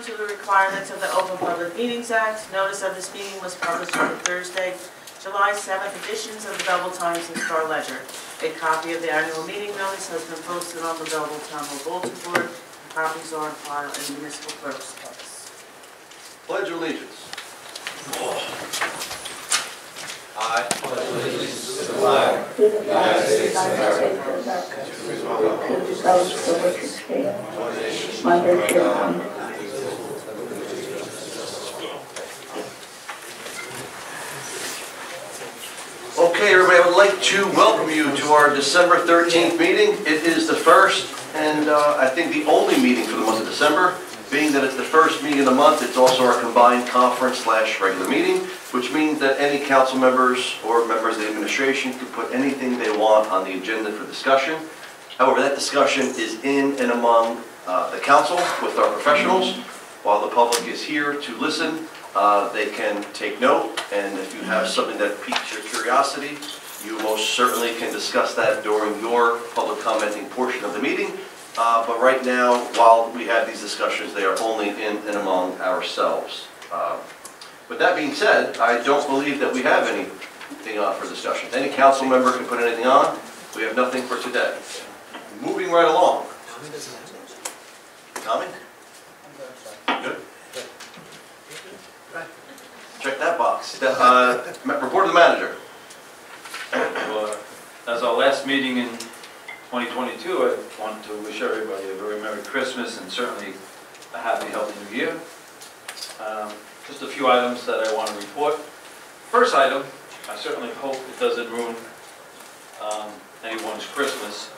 To the requirements of the Open Public Meetings Act, notice of this meeting was published on Thursday, July 7th editions of the Belleville Times and Star Ledger. A copy of the annual meeting notice has been posted on the Belleville Town Hall bulletin board. Copies are on file in the municipal clerk's office. Pledge allegiance. I pledge allegiance to the flag of the United States of America, to the republic for which it stands, one nation under Okay, everybody, I would like to welcome you to our December 13th meeting. It is the first and uh, I think the only meeting for the month of December. Being that it's the first meeting of the month, it's also our combined conference slash regular meeting, which means that any council members or members of the administration can put anything they want on the agenda for discussion. However, that discussion is in and among uh, the council with our professionals. While the public is here to listen, uh, they can take note, and if you have something that piques your curiosity, you most certainly can discuss that during your public commenting portion of the meeting. Uh, But right now, while we have these discussions, they are only in and among ourselves. Uh, With that being said, I don't believe that we have anything on for discussion. Any council member can put anything on. We have nothing for today. Moving right along. Tommy? Check that box. Uh, Report to the manager. Well, As our last meeting in 2022, I want to wish everybody a very Merry Christmas and certainly a Happy, Healthy New Year. Um, Just a few items that I want to report. First item, I certainly hope it doesn't ruin um, anyone's Christmas,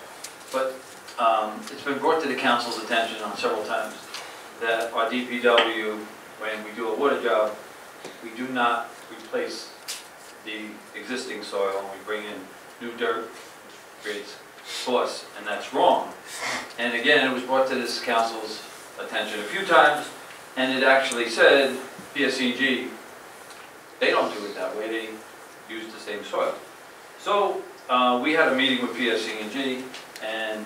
but um, it's been brought to the council's attention on several times that our DPW, when we do a water job, we do not replace the existing soil and we bring in new dirt, creates costs, and that's wrong. And again, it was brought to this council's attention a few times, and it actually said, PSE&G, they don't do it that way, they use the same soil. So, uh, we had a meeting with PSE&G and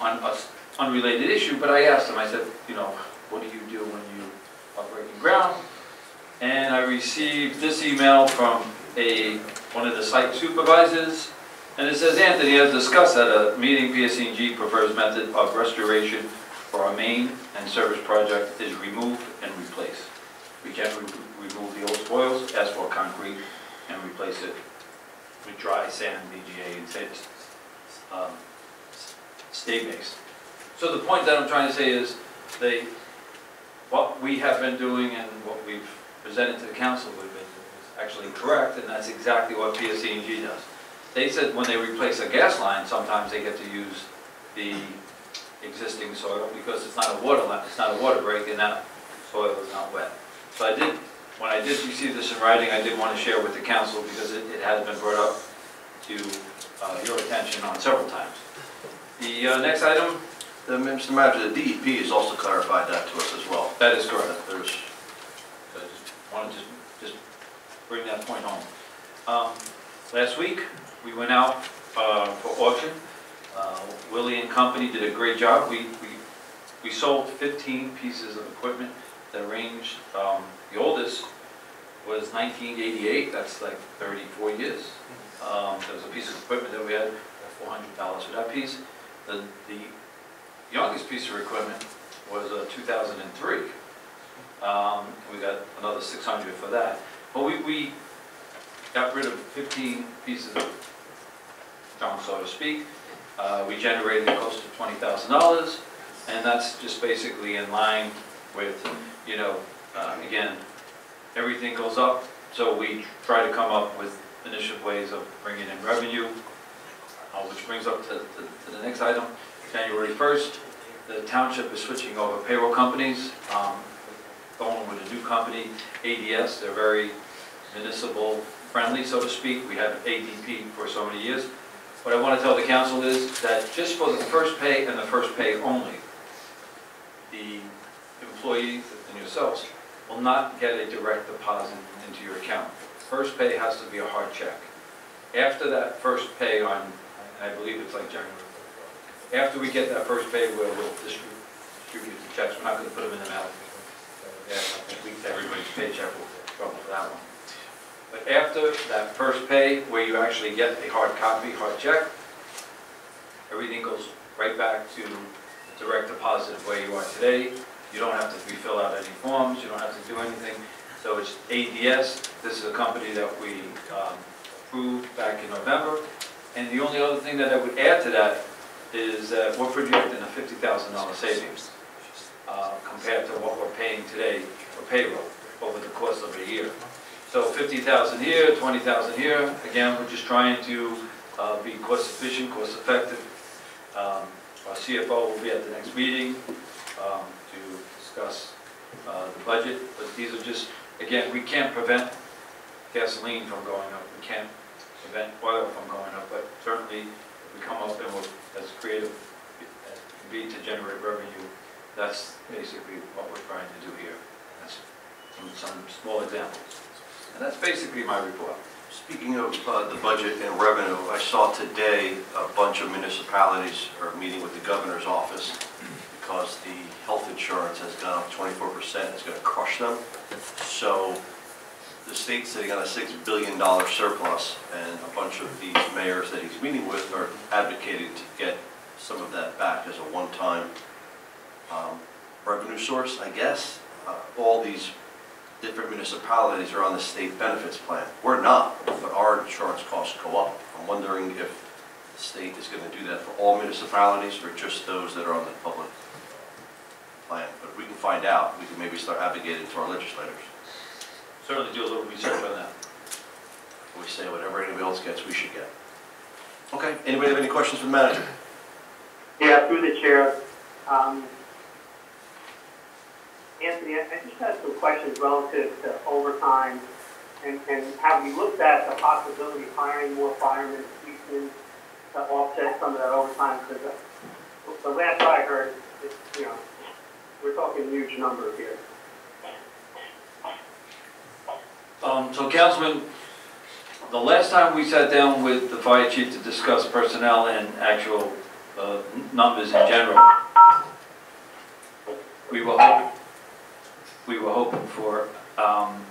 on a s- unrelated issue, but I asked them, I said, you know, what do you do when you are breaking ground? And I received this email from a, one of the site supervisors, and it says, Anthony, as discussed at a meeting, PSE&G prefers method of restoration for our main and service project is remove and replace. We can re- remove the old spoils, asphalt concrete, and replace it with dry sand, DGA, and say, um, based. So the point that I'm trying to say is, they, what we have been doing and what we've presented to the council with it is actually correct, and that's exactly what PSE&G does. They said when they replace a gas line, sometimes they get to use the existing soil because it's not a water line, it's not a water break, and that soil is not wet. So I did, when I did receive this in writing, I did want to share with the council because it, it has been brought up to uh, your attention on several times. The uh, next item, Mr. Manager, the DEP has also clarified that to us as well. that is correct. That There's, Just to just bring that point home. Um, Last week, we went out uh, for auction. Uh, Willie and Company did a great job. We, we, we sold 15 pieces of equipment that ranged, um, the oldest was 1988, that's like 34 years. Um, There was a piece of equipment that we had for $400 for that piece. The, the youngest piece of equipment was uh, 2003. Um, we got another six hundred for that. But we, we got rid of fifteen pieces of junk, so to speak. Uh, we generated close to twenty thousand dollars, and that's just basically in line with, you know, uh, again, everything goes up, so we try to come up with initiative ways of bringing in revenue, uh, which brings up to, to to the next item. January first, the township is switching over payroll companies. Um, going with a new company, ADS, they're very municipal friendly, so to speak. We have ADP for so many years. What I want to tell the council is that just for the first pay and the first pay only, the employees and yourselves will not get a direct deposit into your account. First pay has to be a hard check. After that first pay on, I believe it's like January, after we get that first pay, we'll, we'll distribute, the checks, we're not gonna put them in the mail. Paycheck will trouble for that one. But after that first pay, where you actually get a hard copy, hard check, everything goes right back to direct deposit of where you are today. You don't have to refill out any forms, you don't have to do anything. So it's ADS, this is a company that we um, approved back in November. And the only other thing that I would add to that is that we're projecting a $50,000 savings uh, compared to what we're paying today for payroll over the course of a year. So 50,000 here, 20,000 here, again, we're just trying to uh, be cost efficient, cost effective. Um, Our CFO will be at the next meeting um, to discuss uh, the budget, but these are just, again, we can't prevent gasoline from going up, we can't prevent oil from going up, but certainly if we come up and we're as creative as can be to generate revenue, that's basically what we're trying to do here. That's some, some small examples. And that's basically my report. Speaking of uh, the budget and revenue, I saw today a bunch of municipalities are meeting with the governor's office because the health insurance has gone up 24%, it's going to crush them. So the state's sitting on a $6 billion surplus, and a bunch of these mayors that he's meeting with are advocating to get some of that back as a one-time um, revenue source, I guess. Uh, All these different municipalities are on the state benefits plan. We're not, but our insurance costs go up. I'm wondering if the state is going to do that for all municipalities or just those that are on the public plan. But if we can find out, we can maybe start advocating to our legislators. Certainly do a little research on that. We say whatever anybody else gets, we should get. Okay, anybody have any questions for the manager? Yeah, through the chair. Um, Anthony, I just had some questions relative to overtime. And, and have we looked at the possibility of hiring more firemen, and policemen to offset some of that overtime? Because the, the last I heard, it, you know, we're talking huge numbers here. Um, so Councilman, the last time we sat down with the fire chief to discuss personnel and actual, uh, numbers in general, we were hoping, we were hoping for, um,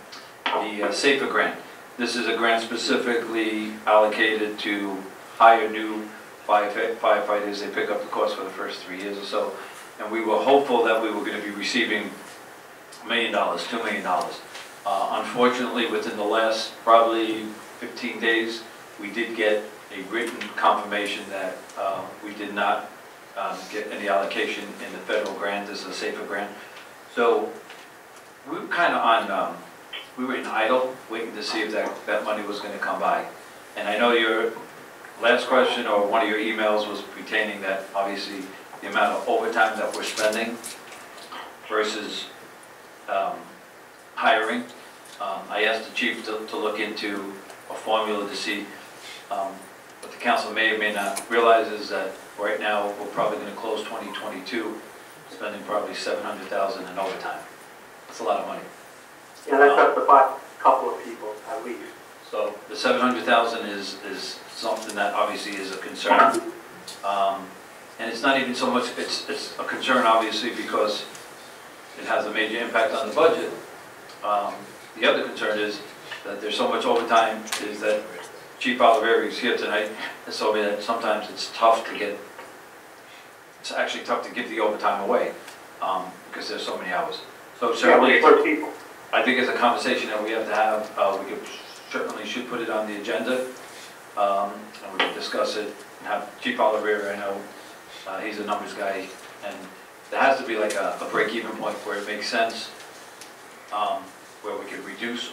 the uh, SAFER grant. This is a grant specifically allocated to hire new firefighters. They pick up the cost for the first three years or so. And we were hopeful that we were gonna be receiving a million dollars, two million dollars. Uh, Unfortunately, within the last probably 15 days, we did get a written confirmation that uh, we did not um, get any allocation in the federal grant, is a safer grant. So we were kind of on, um, we were in idle, waiting to see if that, that money was going to come by. And I know your last question, or one of your emails was pertaining that, obviously, the amount of overtime that we're spending versus um, hiring. Um, I asked the chief to, to look into a formula to see, um, what the council may or may not realize is that right now, we're probably gonna close 2022, spending probably 700,000 in overtime. That's a lot of money. Yeah, that's up to five, couple of people at least. So the 700,000 is, is something that obviously is a concern. Um, And it's not even so much, it's, it's a concern obviously because it has a major impact on the budget. Um, The other concern is that there's so much overtime, is that Chief Oliveri is here tonight, and told me that sometimes it's tough to get, it's actually tough to give the overtime away, um, because there's so many hours. So Yeah, certainly, people. I think it's a conversation that we have to have, uh, we could, certainly should put it on the agenda, um, and we can discuss it, and have Chief Oliver, I know, uh, he's a numbers guy, and there has to be like a, a break-even point where it makes sense, um, where we could reduce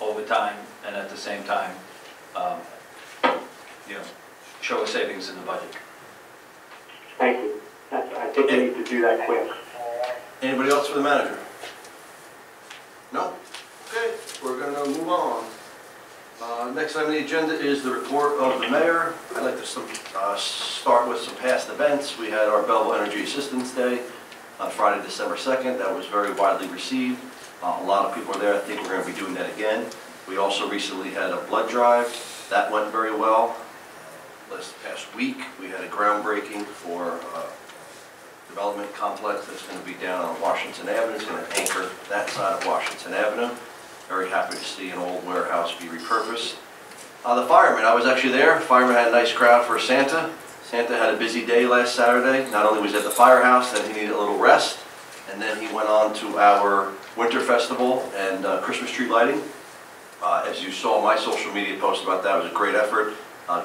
overtime, and at the same time, um, you know, show a savings in the budget. Thank you. That's, I think we need to do that quick. Anybody else for the manager? No? Okay, we're gonna move on. Uh, Next item on the agenda is the report of the mayor. I'd like to uh, start with some past events. We had our Belleville Energy Assistance Day on Friday, December 2nd. That was very widely received. Uh, A lot of people were there. I think we're gonna be doing that again. We also recently had a blood drive. That went very well. Last past week, we had a groundbreaking for uh, development complex that's going to be down on Washington Avenue. It's going to anchor that side of Washington Avenue. Very happy to see an old warehouse be repurposed. Uh, The firemen, I was actually there. Firemen had a nice crowd for Santa. Santa had a busy day last Saturday. Not only was he at the firehouse, then he needed a little rest. And then he went on to our winter festival and uh, Christmas tree lighting. Uh, As you saw my social media post about that, it was a great effort,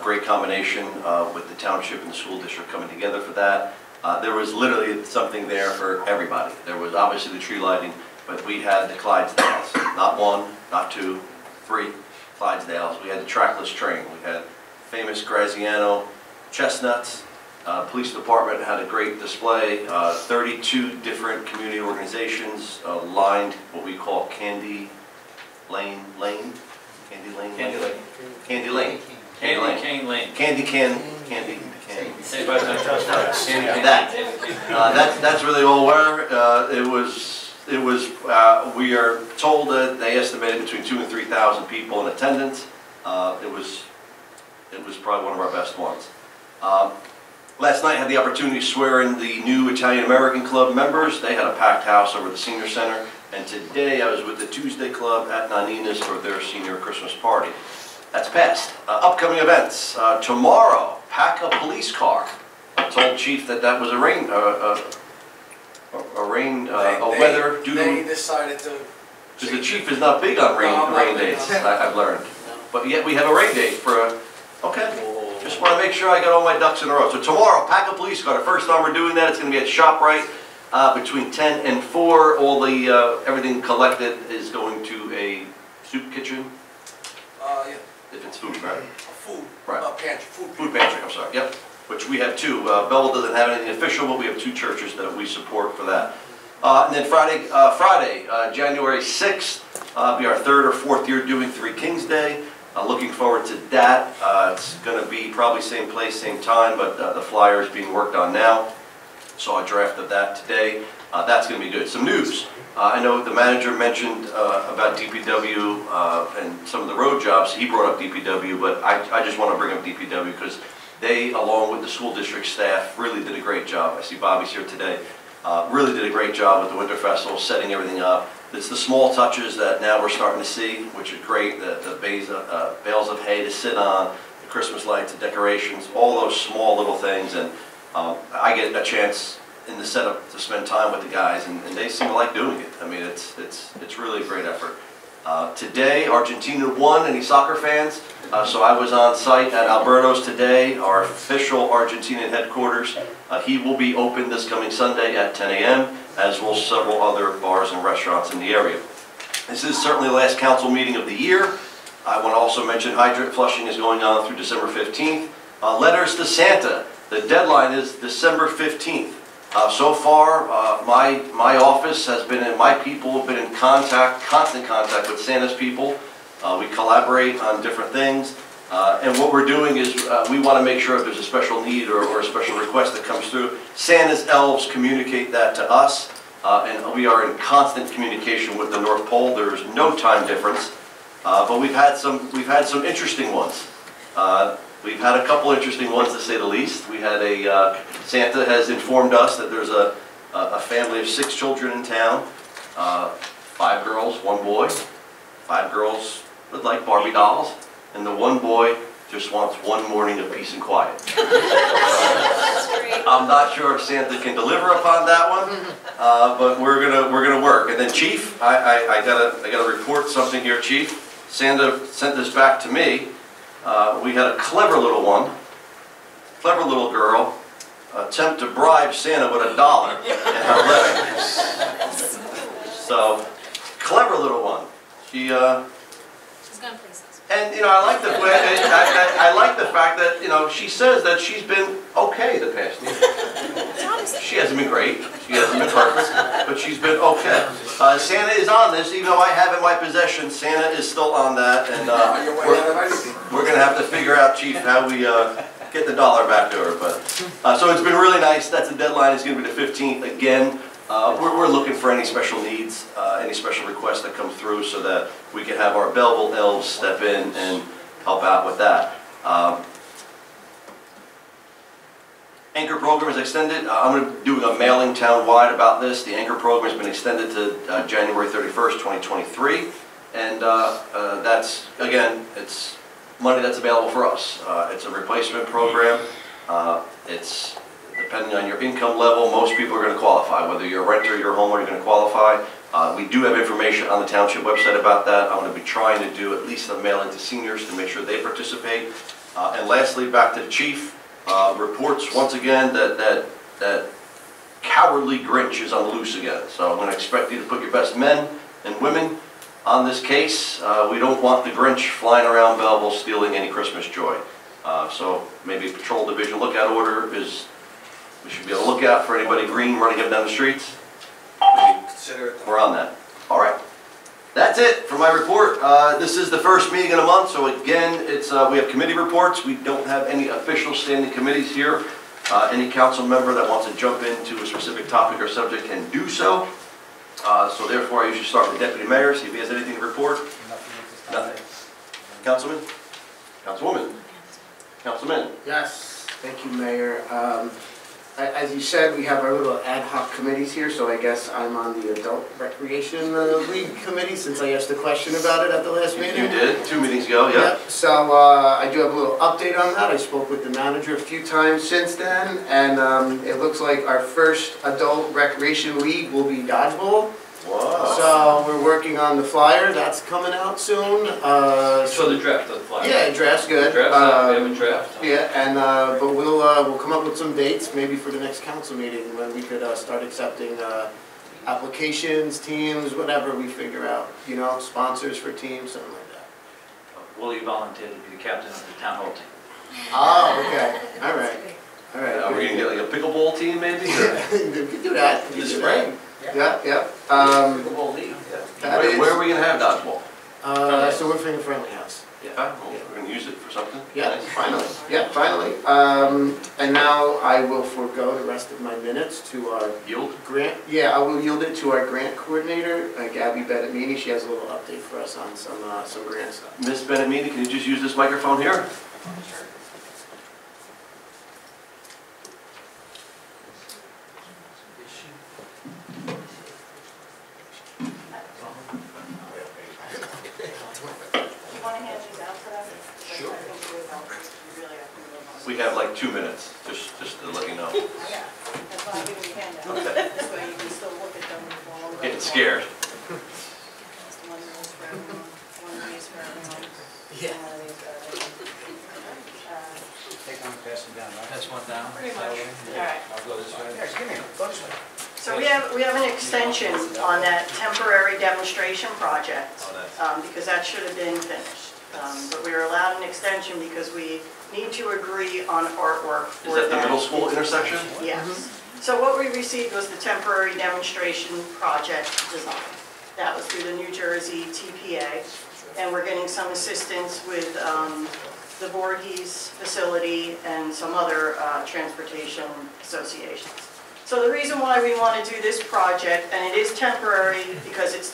great combination uh, with the township and the school district coming together for that. Uh, There was literally something there for everybody. There was obviously the tree lighting, but we had the Clydesdales, not one, not two, three Clydesdales. We had the trackless train, we had famous Graziano chestnuts. Uh, Police department had a great display, Uh, 32 different community organizations uh, lined what we call Candy Lane, Lane? Candy Lane? Candy Lane. Candy Lane. Candy Candy Lane. Cane Lane. Candy can, candy, That. Uh, That's, that's really all we're, uh, it was, it was, uh, we are told that they estimated between two and 3,000 people in attendance. Uh, It was, it was probably one of our best ones. Um, Last night, I had the opportunity to swear in the new Italian-American Club members. They had a packed house over the senior center. And today, I was with the Tuesday Club at Nanina's for their senior Christmas party. That's passed. Uh, Upcoming events, Uh, tomorrow, pack a police car. I told Chief that that was a rain, uh, uh, a a rain, uh, a They- weather due They decided to. because the chief is not big on rain, No, I'm not rain big dates, on- I- I've learned. But yet, we have a rain date for a, okay. Just want to make sure I got all my ducks in a row. So tomorrow, pack a police car. The first time we're doing that, it's going to be at ShopRite uh, between 10 and 4. All the, uh, everything collected is going to a soup kitchen, Uh, yeah, if it's food, right? food, Right. uh, pantry, food. Food pantry, I'm sorry, yep. Which we have two. Uh, Belleville doesn't have anything official, but we have two churches that we support for that. Uh, And then Friday, uh, Friday, uh, January 6th, uh, be our third or fourth year doing Three Kings Day. Uh, Looking forward to that. Uh, It's going to be probably same place, same time, but uh, the flyer is being worked on now. Saw a draft of that today. Uh, That's going to be good. Some news. Uh, I know the manager mentioned uh, about DPW uh, and some of the road jobs. He brought up DPW, but I I just want to bring up DPW because they, along with the school district staff, really did a great job. I see Bobby's here today. Uh, Really did a great job with the Winter Festival, setting everything up. It's the small touches that now we're starting to see, which are great, the the bales of- uh, bales of hay to sit on, the Christmas lights, the decorations, all those small little things. And um, I get a chance in the setup to spend time with the guys, and and they seem to like doing it. I mean, it's, it's, it's really a great effort. Uh, Today, Argentina won, any soccer fans? Uh, So I was on site at Alberto's today, our official Argentinian headquarters. Uh, He will be open this coming Sunday at 10 a.m., as will several other bars and restaurants in the area. This is certainly the last council meeting of the year. I want to also mention hydrant flushing is going on through December 15th. Uh, Letters to Santa, the deadline is December 15th. Uh, So far, uh, my, my office has been, in my people have been in contact, constant contact with Santa's people. Uh, We collaborate on different things. Uh, And what we're doing is, uh, we want to make sure if there's a special need or or a special request that comes through, Santa's elves communicate that to us. Uh, And we are in constant communication with the North Pole. There is no time difference. But we've had some, we've had some interesting ones. We've had a couple interesting ones, to say the least. We had a, Santa has informed us that there's a, a family of six children in town, uh, five girls, one boy. Five girls would like Barbie dolls, and the one boy just wants one morning of peace and quiet. I'm not sure if Santa can deliver upon that one, uh, but we're gonna, we're gonna work. And then Chief, I, I, I gotta, I gotta report something here, Chief. Santa sent this back to me. Uh, we had a clever little one, clever little girl, attempt to bribe Santa with a dollar in her letter. So, clever little one. She, uh, She's going places. and, you know, I like the, way- I, I, I like the fact that, you know, she says that she's been okay the past year. She hasn't been great, she hasn't been perfect, but she's been okay. Uh, Santa is on this, even though I have in my possession, Santa is still on that, and, uh, we're- ahead of everything. we're gonna have to figure out, chief, how we, uh, get the dollar back to her, but, uh, so it's been really nice, that's the deadline, it's gonna be the fifteenth, again, uh, we're, we're looking for any special needs, uh, any special requests that come through, so that we can have our Belleville elves step in and help out with that. Um, Anchor program is extended. Uh, I'm going to doing a mailing town-wide about this. The anchor program has been extended to uh, January 31st, 2023. And uh, uh, that's, again, it's money that's available for us. Uh, It's a replacement program. Uh, It's, depending on your income level, most people are going to qualify. Whether you're a renter, you're a homeowner, you're going to qualify. Uh, We do have information on the township website about that. I'm going to be trying to do at least a mailing to seniors to make sure they participate. Uh, And lastly, back to the chief, uh, reports once again that, that, that cowardly Grinch is on the loose again. So I'm going to expect you to put your best men and women on this case. Uh, We don't want the Grinch flying around Belleville stealing any Christmas joy. Uh, So maybe Patrol Division lookout order is, we should be on the lookout for anybody green running up down the streets. We're on that. All right. That's it for my report. Uh, This is the first meeting in a month, so again, it's, uh, we have committee reports. We don't have any official standing committees here. Uh, Any council member that wants to jump into a specific topic or subject can do so. Uh, So therefore, I usually start with deputy mayor, see if he has anything to report. Nothing. Councilman? Councilwoman? Councilman? Yes, thank you, Mayor. Um, a- As you said, we have our little ad hoc committees here, so I guess I'm on the Adult Recreation uh, League Committee since I asked a question about it at the last meeting. You did, two meetings ago, yeah. Yep, so uh, I do have a little update on that. I spoke with the manager a few times since then, and um, it looks like our first Adult Recreation League will be dodgeball. Wow. So we're working on the flyer, that's coming out soon. Uh, So the draft of the flyer. Yeah, draft's good. Draft, uh, we have Um, a draft. Yeah, and, uh, but we'll, uh, we'll come up with some dates, maybe for the next council meeting, when we could, uh, start accepting, uh, applications, teams, whatever we figure out, you know, sponsors for teams, something like that. Will you volunteer to be the captain of the town hall team? Oh, okay, all right, all right. Are we gonna get like a pickleball team maybe? We could do that. we could This do spring? That. Yeah, yeah, um, Pickleball league, yeah. that Where where are we gonna have dodgeball? uh, so we're from the friendly house. Yeah, well, we're gonna use it for something? Yeah, Nice. finally, yeah, finally. Um, and now I will forego the rest of my minutes to our Yield? Grant, yeah, I will yield it to our grant coordinator, uh, Gabby Bettamini. She has a little update for us on some, uh, some grant stuff. Miss Benemini, can you just use this microphone here? Sure. We have like two minutes, just, just to let you know. Yeah, that's why I give you a handout. Okay. This way you can still look at them while we're. Getting scared. Just One of those for everyone, one of these for everyone. Yeah. One of these for everyone. Uh, Take one, pass them down, right? Pass one down. Pretty much, all right. I'll go this way. Here, give me, go this way. So we have, we have an extension on that temporary demonstration project, um, because that should have been finished. Um, But we were allowed an extension because we need to agree on artwork Is for that the that. middle school intersection? Yes. So what we received was the temporary demonstration project design. That was through the New Jersey TPA, and we're getting some assistance with um, the Voorhees facility and some other uh, transportation associations. So the reason why we want to do this project, and it is temporary because it's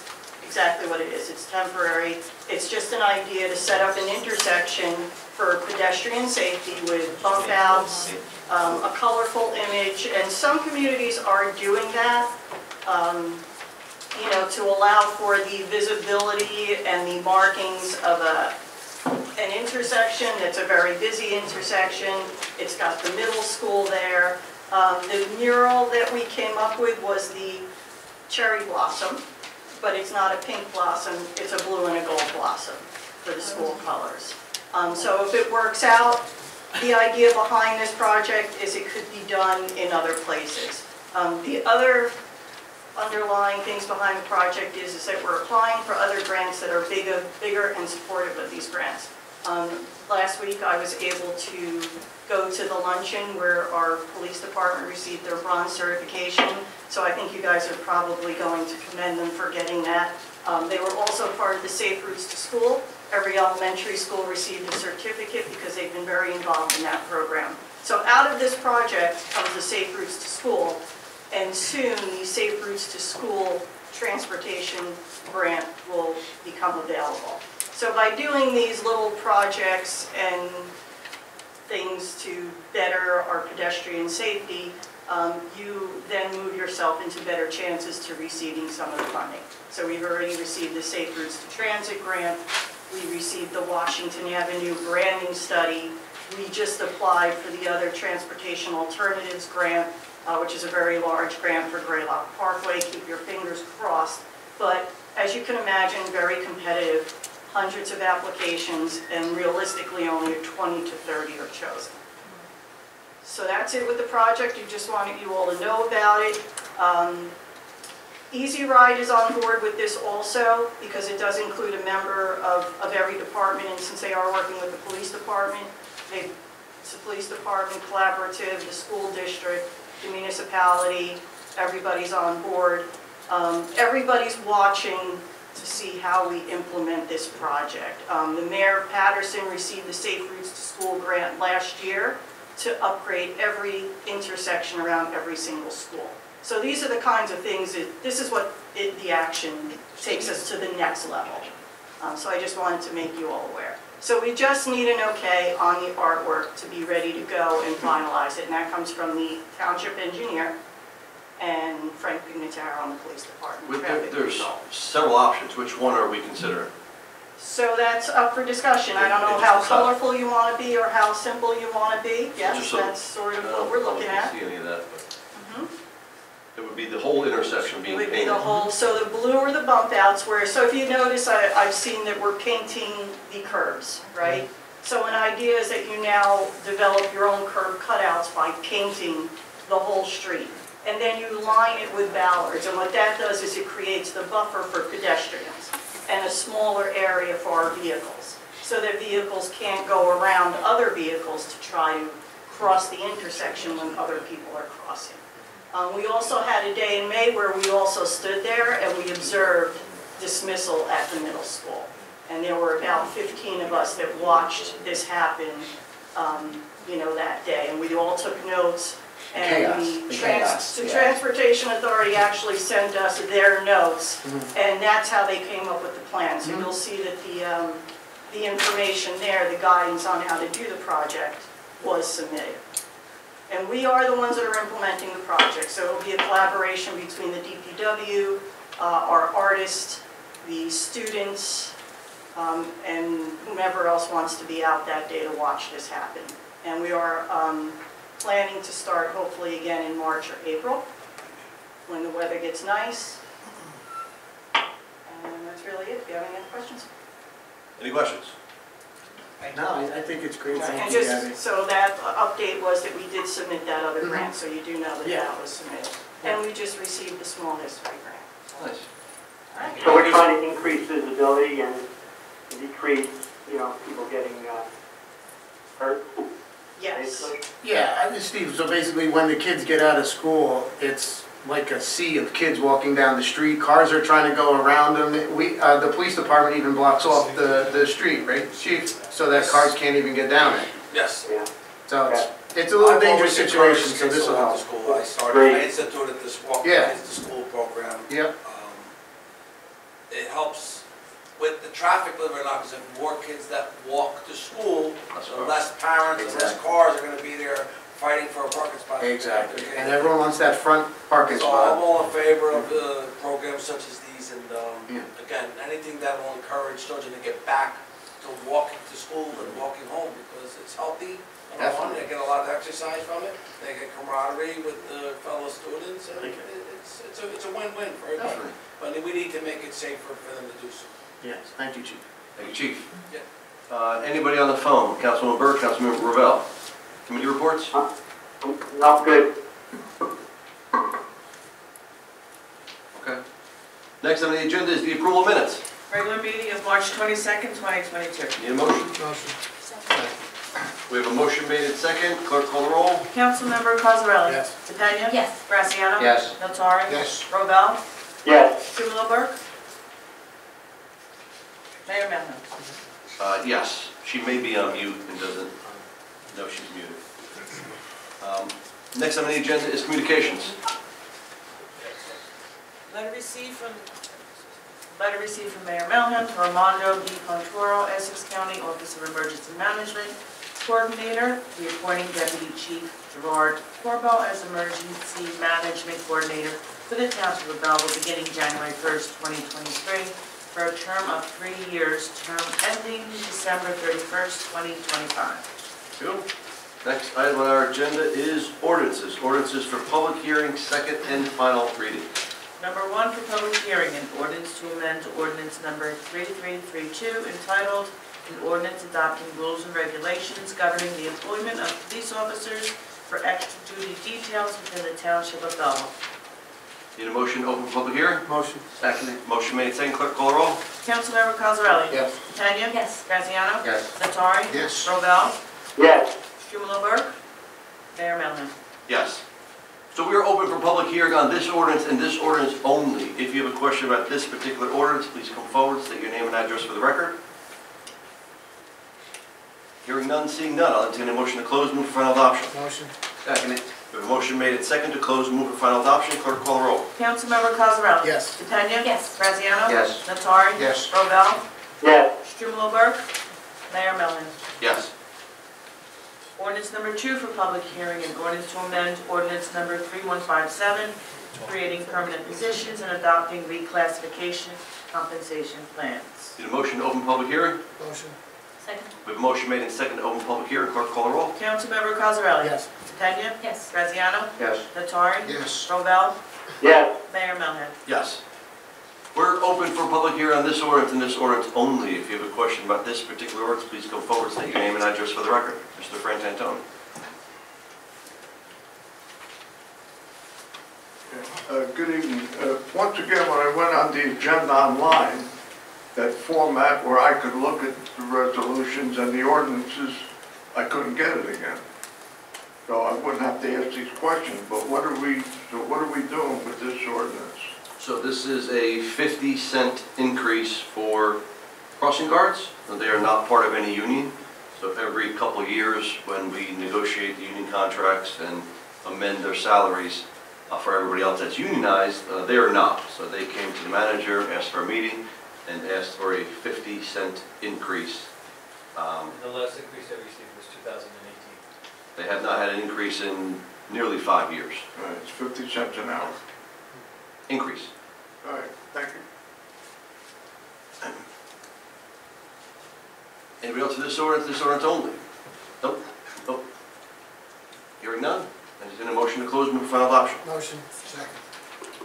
exactly what it is, it's temporary. It's just an idea to set up an intersection for pedestrian safety with bump outs, um, a colorful image, and some communities are doing that, um, you know, to allow for the visibility and the markings of a, an intersection that's a very busy intersection. It's got the middle school there. Um, The mural that we came up with was the cherry blossom, but it's not a pink blossom, it's a blue and a gold blossom for the school colors. Um, So if it works out, the idea behind this project is it could be done in other places. Um, The other underlying things behind the project is, is that we're applying for other grants that are bigger, bigger and supportive of these grants. Um, Last week, I was able to go to the luncheon where our police department received their bronze certification, so I think you guys are probably going to commend them for getting that. Um, They were also part of the Safe Routes to School. Every elementary school received a certificate because they've been very involved in that program. So out of this project comes the Safe Routes to School, and soon the Safe Routes to School transportation grant will become available. So by doing these little projects and things to better our pedestrian safety, um, you then move yourself into better chances to receiving some of the funding. So we've already received the Safe Routes to Transit grant, we received the Washington Avenue branding study, we just applied for the other Transportation Alternatives Grant, uh, which is a very large grant for Greylock Parkway, keep your fingers crossed. But as you can imagine, very competitive, hundreds of applications, and realistically, only 20 to 30 are chosen. So that's it with the project, you just wanted you all to know about it. Um, EZ Ride is on board with this also, because it does include a member of, of every department, and since they are working with the police department, they, it's the police department, collaborative, the school district, the municipality, everybody's on board. Um, Everybody's watching to see how we implement this project. Um, The Mayor Patterson received the Safe Routes to School grant last year to upgrade every intersection around every single school. So these are the kinds of things that, this is what it- the action takes us to the next level. Um, So I just wanted to make you all aware. So we just need an okay on the artwork to be ready to go and finalize it, and that comes from the township engineer and Frank Pignataro on the police department. With- traffic There's control. several options. Which one are we considering? So that's up for discussion. I don't know how colorful you want to be or how simple you want to be. Yes, Just so- that's sort of I what we're looking at. See any of that, but Mhm. it would be the whole intersection It being would be painted. the whole, so the blue are the bump outs where, so if you notice, I, I've seen that we're painting the curbs, right? So an idea is that you now develop your own curb cutouts by painting the whole street. And then you line it with bollards, and what that does is it creates the buffer for pedestrians and a smaller area for our vehicles. So that vehicles can't go around other vehicles to try to cross the intersection when other people are crossing. Um, We also had a day in May where we also stood there and we observed dismissal at the middle school. And there were about 15 of us that watched this happen, um, you know, that day. And we all took notes. And the the trans- chaos, The yeah. Transportation Authority actually sent us their notes. Mhm. And that's how they came up with the plan. So Mhm. you'll see that the, um, the information there, the guidance on how to do the project was submitted. And we are the ones that are implementing the project, so it'll be a collaboration between the DPW, uh, our artists, the students, um, and whomever else wants to be out that day to watch this happen. And we are um, planning to start hopefully again in March or April, when the weather gets nice. And that's really it. Do you have any other questions? Any questions? No, I, I think it's great, And thank you, just, so that update was that we did submit that other Mhm. grant, so you do know that Yeah. that was submitted. And we just received the small history grant. Nice. All right. So we're trying to increase visibility and decrease, you know, people getting uh, hurt, Yes. basically. Yeah, I just, Steve, so basically when the kids get out of school, it's like a sea of kids walking down the street. Cars are trying to go around them. We, uh, the police department even blocks off the, the street, right, chief? So that cars can't even get down it. Yes. Yeah. So it's, it's a little I've dangerous always encouraged situation, so kids this to will walk to help. school. I started, Great. I instituted this walk Yeah. kids to school program. Yep, Um, It helps with the traffic limit now, because if more kids that walk to school, That's right. less parents and less Exactly. cars are gonna be there fighting for a parking spot. exactly. Okay. And everyone wants that front parking So I'm spot. all in favor of uh, programs such as these, and Yeah. um, again, anything that will encourage children to get back to walking to school and walking home, because it's healthy. Number one, they get a lot of exercise from it, they get camaraderie with the fellow students, and Okay. it's, it's a, it's a win-win for everybody. Definitely. But we need to make it safer for them to do so. Yes, thank you, chief. Thank you, Chief. Yeah. Uh, Anybody on the phone? Councilman Burke, Councilmember Rovell. Committee reports? Not good. Okay. Next on the agenda is the approval of minutes. Regular meeting of March 22nd, 2022. Need a motion? Motion. We have a motion made and second. Clerk call the roll. Councilmember Cozzarelli? Yes. DePena? Yes. Graziano? Yes. Notari? Yes. Rovell? Yes. Strumolo Burke? Mayor Melham? Uh, Yes, she may be on mute and doesn't know she's muted. Um, Next on the agenda is communications. Letter received from, letter received from Mayor Melham to Armando D. Contoro, Essex County Office of Emergency Management, Coordinator, reappointing Deputy Chief Gerard Corbo as Emergency Management Coordinator for the Township of Belleville beginning January 1st, 2023, for a term of three years, term ending December 31st, 2025. Two. Next item on our agenda is ordinances. Ordinances for public hearing, second and final reading. Number one for public hearing, an ordinance to amend ordinance number 3332 entitled, an ordinance adopting rules and regulations governing the employment of police officers for extra duty details within the Township of Belleville. Need a motion to open for public hearing? Motion. Second. Motion made, second, clerk call the roll. Councilmember Cozzarelli? Yes. Tanya? Yes. Graziano? Yes. Notari? Yes. Rovell? Yes. Strumolo Burke? Mayor Melham? Yes. So we are open for public hearing on this ordinance and this ordinance only. If you have a question about this particular ordinance, please come forward, state your name and address for the record. Hearing none, seeing none, I'll entertain a motion to close, move for final adoption. Motion. Second. We have a motion made and second to close, move for final adoption, clerk call the roll. Councilmember Cozzarelli? Yes. DePena? Yes. Graziano? Yes. Notari? Yes. Rovell? Yes. Strumolo Burke? Mayor Melham? Yes. Ordinance number two for public hearing, and ordinance to amend ordinance number 3157, creating permanent positions and adopting reclassification compensation plans. Need a motion to open public hearing? Motion. Second. We have a motion made and second to open public hearing, clerk call the roll. Councilmember Cozzarelli? Yes. DePena? Yes. Graziano? Yes. Notari? Yes. Rovell? Yes. Mayor Melham? Yes. We're open for public hearing on this ordinance and this ordinance only. If you have a question about this particular ordinance, please come forward, state your name and address for the record. Mr. Frank Antoni. Uh, Good evening. Uh, Once again, when I went on the agenda online, that format where I could look at the resolutions and the ordinances, I couldn't get it again. So I wouldn't have to ask these questions, but what are we, so what are we doing with this ordinance? So this is a 50 cent increase for crossing guards. They are not part of any union. So every couple years, when we negotiate the union contracts and amend their salaries uh, for everybody else that's unionized, uh, they are not. So they came to the manager, asked for a meeting, and asked for a 50 cent increase. Um, The last increase I received was 2018. They have not had an increase in nearly five years. Uh, It's 50 cents an hour. Increase. All right, thank you. Anybody else to this ordinance, this ordinance only? Nope, nope. Hearing none, entertain a motion to close, move for final adoption. Motion. Second.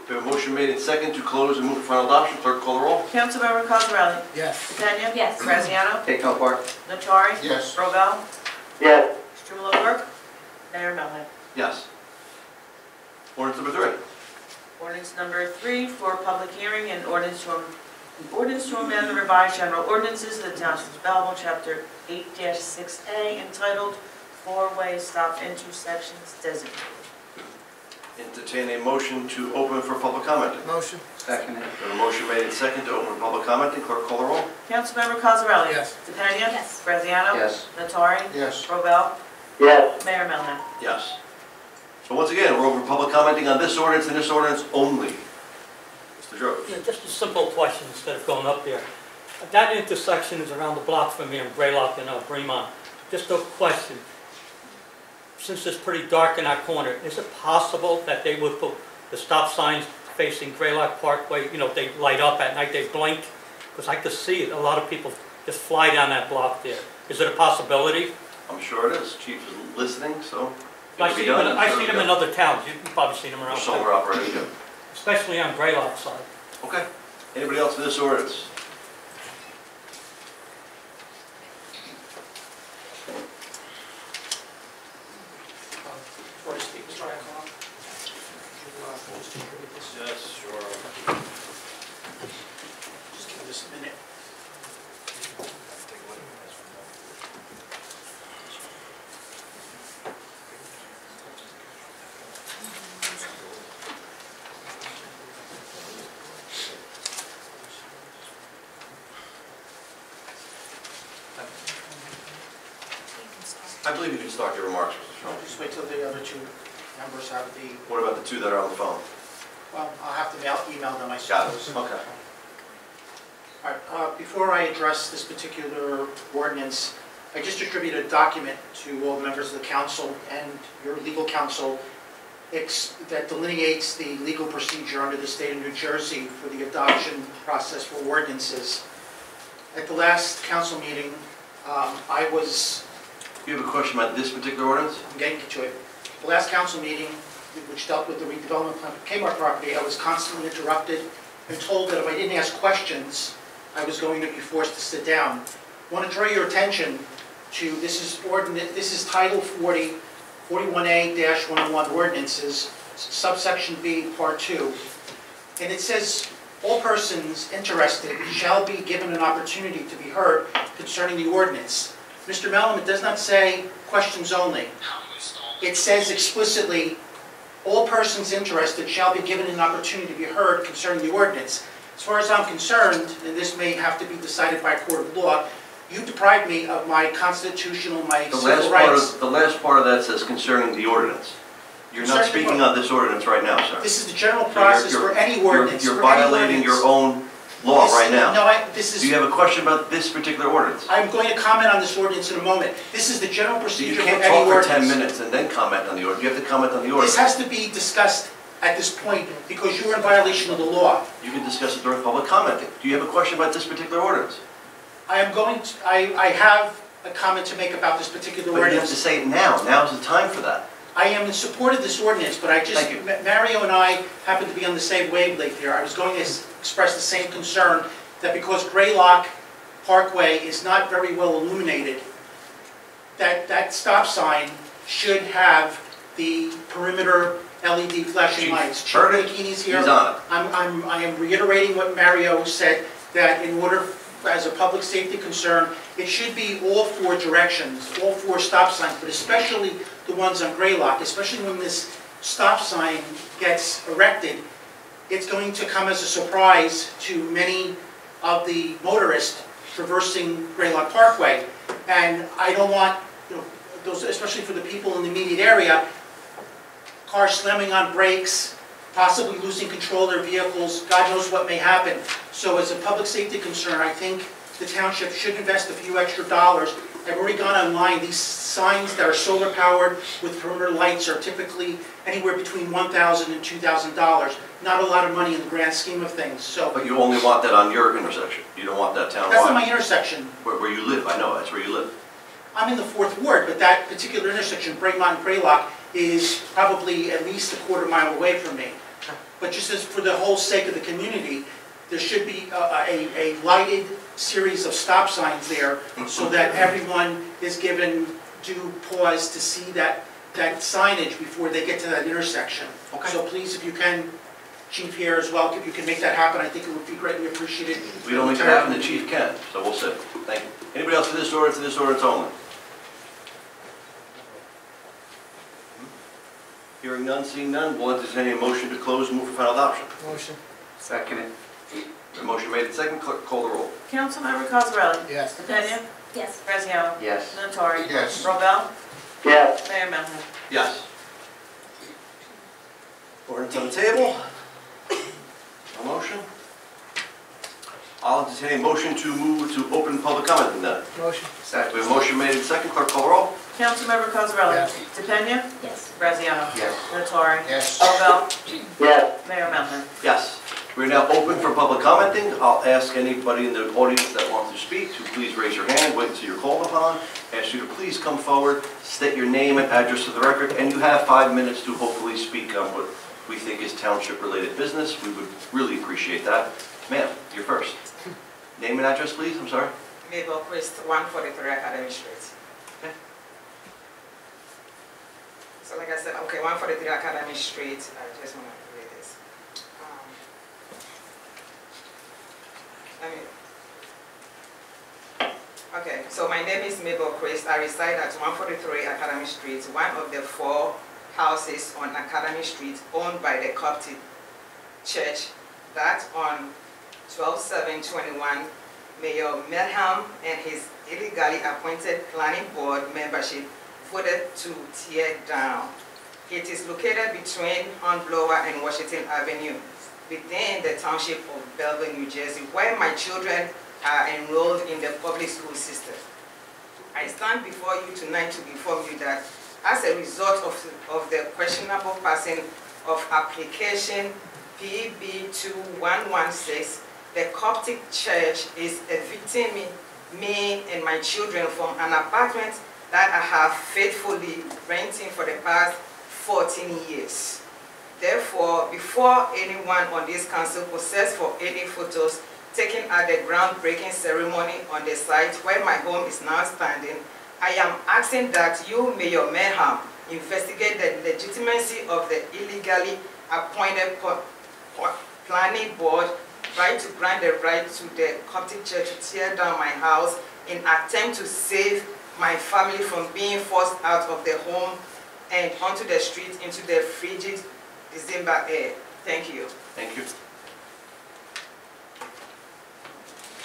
We have a motion made and second to close and move for final adoption, clerk call the roll. Councilmember Cozzarelli? Yes. DePena? Yes. Graziano? Take no part. Notari? Yes. Rovell? Yes. Strumolo Burke? Mayor Melham? Yes. Ordinance number three. Ordinance number three for public hearing and ordinance to, an ordinance to amend the revised general ordinances of the Township of Belleville, Chapter 8-6A, entitled Four-Way Stop Intersections Designated. Entertain a motion to open for public comment. Motion. Second. We a motion made and second to open for public commenting, clerk call the roll. Councilmember Cozzarelli? Yes. DePena? Yes. Graziano? Yes. Notari? Yes. Rovell? Yes. Mayor Melham? Yes. So once again, we're open for public commenting on this ordinance and this ordinance only. Mr. Droge. Yeah, just a simple question instead of going up there. That intersection is around the block from here in Greylock and uh, Bremont. Just a question. Since it's pretty dark in that corner, is it possible that they would put the stop signs facing Greylock Parkway, you know, they light up at night, they blink? Because I could see it, a lot of people just fly down that block there. Is it a possibility? I'm sure it is. Chief is listening, so. I see them, in- I see them in other towns, you've probably seen them around, Solar operated, especially on Greylock side. Okay. Anybody else for this ordinance? Yes, sure. Just give us a minute. I believe you can start your remarks, Mr. Strong. Just wait till the other two members have the, What about the two that are on the phone? well, I'll have to mail, email them, I Got it, suppose. okay. All right, uh, before I address this particular ordinance, I just distributed a document to all the members of the council and your legal counsel that delineates the legal procedure under the state of New Jersey for the adoption process for ordinances. At the last council meeting, um, I was You have a question about this particular ordinance? I'm getting to it. The last council meeting, which dealt with the redevelopment plan for Kmart property, I was constantly interrupted and told that if I didn't ask questions, I was going to be forced to sit down. I want to draw your attention to, this is ordinance, this is Title 40, 41A-101 ordinances, subsection B, Part 2. And it says, "All persons interested shall be given an opportunity to be heard concerning the ordinance." Mr. Mellon, it does not say questions only. It says explicitly, "All persons interested shall be given an opportunity to be heard concerning the ordinance." As far as I'm concerned, and this may have to be decided by a court of law, you deprived me of my constitutional, my The civil last part rights. of, the last part of that says concerning the ordinance. You're not Concerning speaking what? on this ordinance right now, sir. This is the general So you're- process for you're- any You're- ordinance. You're for any violating your own law This- right now. No, I, this Do you is, have a question about this particular ordinance? I'm going to comment on this ordinance in a moment. This is the general You procedure for can't any talk for 10 minutes and then comment on the ordinance. You have to comment on the This ordinance. has to be discussed at this point because you are in violation of the law. You can discuss it during public commenting. Do you have a question about this particular ordinance? I am going to, I, I have a comment to make about this particular But you have to ordinance. say it now. Now's the time for that. I am in support of this ordinance, but I just, Thank you. Ma- Mario and I happen to be on the same wavelength here. I was going to s- express the same concern that because Greylock Parkway is not very well illuminated, that, that stop sign should have the perimeter LED flashing Chief, lights. Chief heard it. Bikini's here. He's on it. I'm, I'm, I am reiterating what Mario said, that in order, as a public safety concern, it should be all four directions, all four stop signs, but especially the ones on Greylock, especially when this stop sign gets erected, it's going to come as a surprise to many of the motorists traversing Greylock Parkway. And I don't want, you know, those, especially for the people in the immediate area, cars slamming on brakes, possibly losing control of their vehicles, God knows what may happen. So as a public safety concern, I think the township should invest a few extra dollars. I've already gone online, these signs that are solar powered with perimeter lights are typically anywhere between $1,000 and $2,000. Not a lot of money in the grand scheme of things, so, But you only want that on your intersection. You don't want that town that's not my intersection. Where, where you live, I know, that's where you live. I'm in the fourth ward, but that particular intersection, Braemont and is probably at least a quarter mile away from me. But just as for the whole sake of the community, there should be a, a, a lighted series of stop signs there so that everyone is given due pause to see that, that signage before they get to that intersection. Okay. So please, if you can, Chief here as well, if you can make that happen, I think it would be greatly appreciated. We don't make it happen, the chief can, so we'll see. Thank you. Anybody else to this order, to this ordinance only? Hearing none, seeing none, we'll entertain a motion to close and move for final adoption. Motion. Second it. A motion made and second, clerk call the roll. Councilmember Cozzarelli? Yes. DePena? Yes. Graziano? Yes. Notari? Yes. Rovell? Yes. Mayor Melham? Yes. Ordinance on the table. A motion. I'll entertain a motion to move to open public comment then. Motion. We have a motion made and second, clerk call the roll. Councilmember Cozzarelli? Yes. DePena? Yes. Graziano? Yes. Notari? Yes. Rovell? Yes. Mayor Melham? Yes. We're now open for public commenting. I'll ask anybody in the audience that wants to speak to please raise your hand, wait until you're called upon. Ask you to please come forward, state your name and address to the record, and you have five minutes to hopefully speak on what we think is township-related business. We would really appreciate that. Ma'am, you're first. Name and address, please, I'm sorry. Mabel Christ, 143 Academy Street. Okay. So like I said, okay, 143 Academy Street, I just want to read this. Um, I mean, okay, so my name is Mabel Christ. I reside at 143 Academy Street, one of the four houses on Academy Street owned by the Coptic Church that on 12/7/21, Mayor Melham and his illegally appointed planning board membership voted to tear down. It is located between Hornblower and Washington Avenue within the township of Belleville, New Jersey, where my children are enrolled in the public school system. I stand before you tonight to inform you that as a result of, of the questionable passing of application PB 2116, the Coptic Church is evicting me, me and my children from an apartment that I have faithfully renting for the past 14 years. Therefore, before anyone on this council possess for any photos taken at the groundbreaking ceremony on the site where my home is now standing, I am asking that you, Mayor Mayhem, investigate the legitimacy of the illegally appointed po- po- planning board right to grant the right to the Coptic Church to tear down my house in attempt to save my family from being forced out of the home and onto the street into the frigid December air. Thank you. Thank you.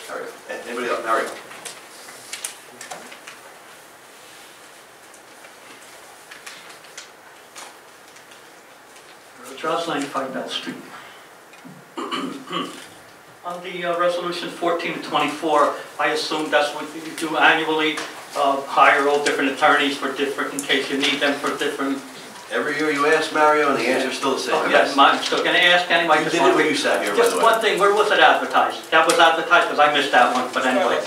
Mario, anybody else? Mario? Charles 95 Bell Street. On the uh, resolution 14 to 24, I assume that's what you do annually, uh, hire all different attorneys for different, in case you need them for different. Every year you ask Mario, and the answer's still the same, Okay, yes. I'm still gonna ask anyway. You just did wanna- it when you sat here, by Just the way. one thing, where was it advertised? That was advertised, because I missed that one, but anyway.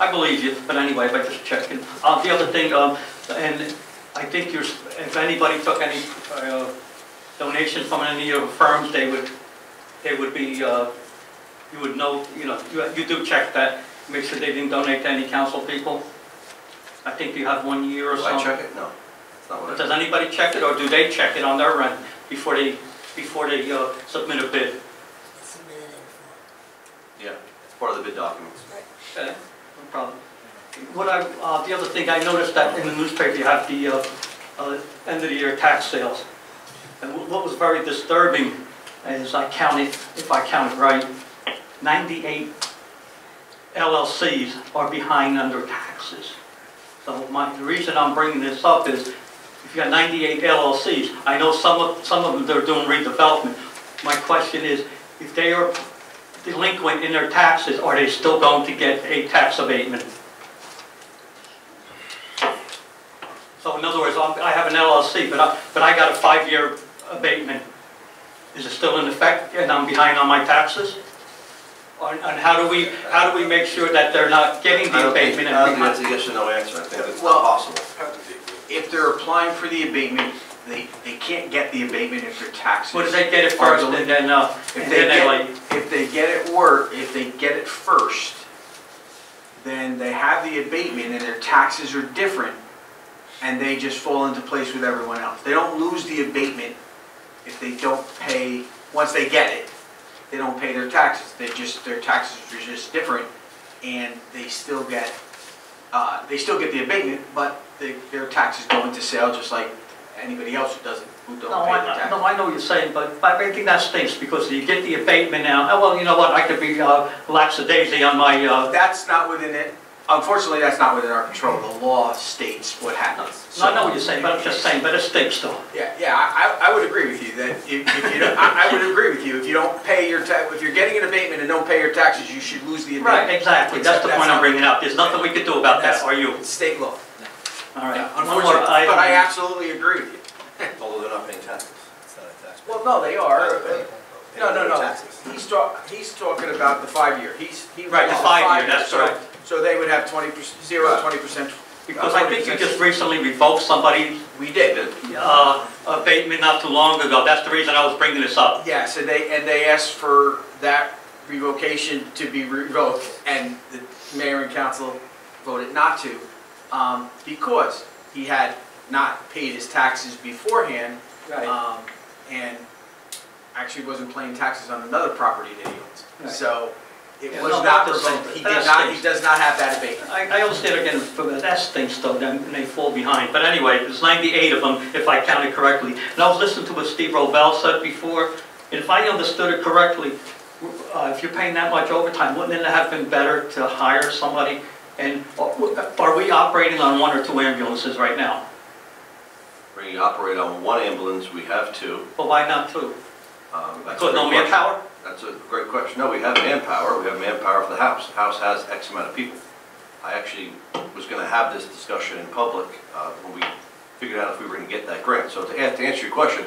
I believe you, but anyway, but just checking. Uh, the other thing, um, and I think you're, if anybody took any, uh, donations from any of the firms, they would, they would be, uh, you would know, you know, you, you do check that, make sure they didn't donate to any council people. I think you have one year or Do so. I check it? No. It's not what I Does anybody check it, or do they check it on their end before they, before they, uh, submit a bid? Yeah, it's part of the bid documents. Okay, no problem. What I, uh, the other thing, I noticed that in the newspaper, you have the, uh, uh, end of the year tax sales. And wh- what was very disturbing is I counted, if I counted right, 98 LLCs are behind on their taxes. My, the reason I'm bringing this up is, if you got 98 LLCs, I know some of, some of them, they're doing redevelopment. My question is, if they are delinquent in their taxes, are they still going to get a tax abatement? So in other words, I'm- I have an LLC, but I, but I got a five-year abatement. Is it still in effect and I'm behind on my taxes? Or- And how do we, how do we make sure that they're not getting the abatement? I don't think that's a yes or no answer. I think it's Well- not possible. If they're applying for the abatement, they, they can't get the abatement if their taxes. What do they get it are first and delinquent. then, uh, If and they then they get, like, if they get it wor, if they get it first, then they have the abatement and their taxes are different, and they just fall into place with everyone else. They don't lose the abatement if they don't pay, once they get it, they don't pay their taxes. They just, their taxes are just different, and they still get, uh, they still get the abatement, but they- their taxes go into sale just like anybody else who doesn't, who no, don't pay their I, taxes. no, I know what you're saying, but, but I think that stinks because you get the abatement now. Oh, well, you know what, I could be, uh, lackadaisy on my, uh, That's not within it, unfortunately, that's not within our control. The law states what happens. no, I know what you're saying, but I'm just saying, but it stinks though. Yeah, yeah, I, I I would agree with you that if, if you, don't- I, I would agree with you, if you don't pay your tax, if you're getting an abatement and don't pay your taxes, you should lose the abatement. Right, exactly, that's the Except point I'm bringing up. There's nothing we could do about that, That's- are you? It's state law. All right. Yeah, Unfortunately, but I absolutely agree with you. Although they're not paying taxes. It's not a tax. Well, no, they are. No, no, no. He's talk, he's talking about the five-year. He's, he. Right, the wants five-year, that's so- correct. So they would have twenty percent, zero, twenty percent. Because I think you just recently revoked somebody. We did. uh, abatement not too long ago. That's the reason I was bringing this up. Yes, and they, and they asked for that revocation to be revoked, and the mayor and council voted not to, um, because he had not paid his taxes beforehand, um, and actually wasn't paying taxes on another property that he Right. owns. So it Yeah, was no, not that's the revoked. He That's did not, he does not have that abatement. I, I understand again, but that stinks though, then they fall behind. But anyway, there's 98 of them, if I counted correctly. And I was listening to what Steve Rovell said before, and if I understood it correctly, uh, if you're paying that much overtime, wouldn't it have been better to hire somebody? And are we operating on one or two ambulances right now? We operate on one ambulance, we have two. Well, why not two? Um, that's Because no great question. manpower? That's a great question. No, we have manpower, we have manpower for the house. The house has X amount of people. I actually was gonna have this discussion in public, uh, when we figured out if we were gonna get that grant. So to to answer your question,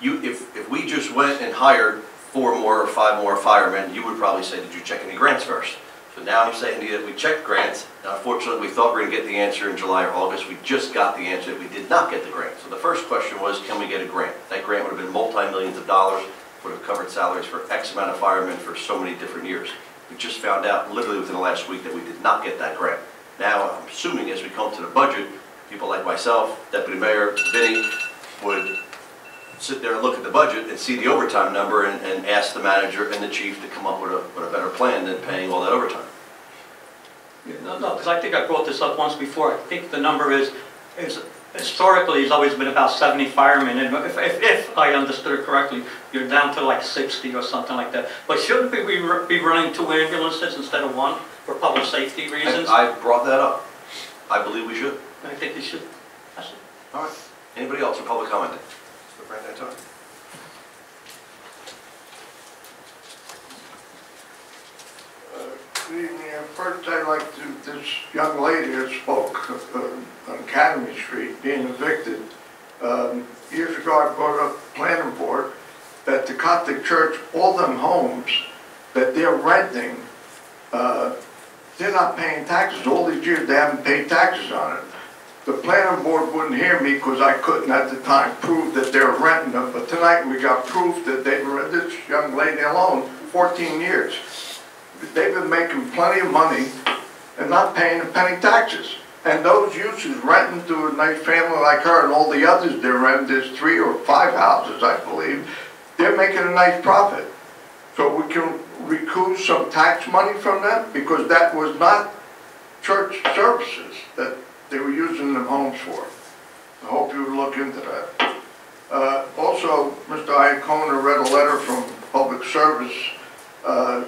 you, if, if we just went and hired four more or five more firemen, you would probably say, did you check any grants first? So now I'm saying to you that we checked grants. Now, Unfortunately, we thought we were gonna get the answer in July or August. We just got the answer that we did not get the grant. So the first question was, can we get a grant? That grant would have been multi-millions of dollars, would have covered salaries for X amount of firemen for so many different years. We just found out literally within the last week that we did not get that grant. Now, I'm assuming as we come to the budget, people like myself, Deputy Mayor, Vinnie, would sit there and look at the budget and see the overtime number and, and ask the manager and the chief to come up with a, with a better plan than paying all that overtime. No, no, because I think I brought this up once before. I think the number is, is historically, it's always been about 70 firemen. And if, if, if I understood it correctly, you're down to like 60 or something like that. But shouldn't we be be running two ambulances instead of one for public safety reasons? I brought that up. I believe we should. I think you should. That's it. All right. Anybody else for public commenting? Mr. Frank Evening. Uh, First, I'd like to, this young lady that spoke uh, on Academy Street being evicted. Um, Years ago, I brought up planning board that the Catholic Church, all them homes that they're renting, uh, they're not paying taxes. All these years, they haven't paid taxes on it. The planning board wouldn't hear me because I couldn't at the time prove that they're renting them. But tonight, we got proof that they've rented this young lady alone 14 years. They've been making plenty of money and not paying a penny taxes. And those uses renting to a nice family like her and all the others they're renting, there's three or five houses, I believe, they're making a nice profit. So we can recoup some tax money from them because that was not church services that they were using them homes for. I hope you look into that. Uh, Also, Mr. Iacono read a letter from Public Service uh,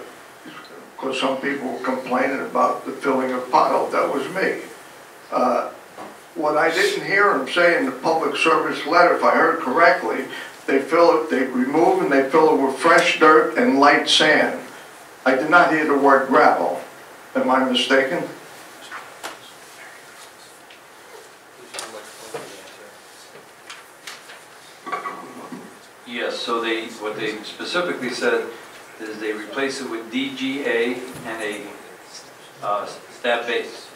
because some people were complaining about the filling of potholes, that was me. Uh, What I didn't hear him say in the public service letter, if I heard correctly, they fill it, they remove and they fill it with fresh dirt and light sand. I did not hear the word gravel. Am I mistaken? Yes, so they, what they specifically said is they replace it with DGA and a uh, base,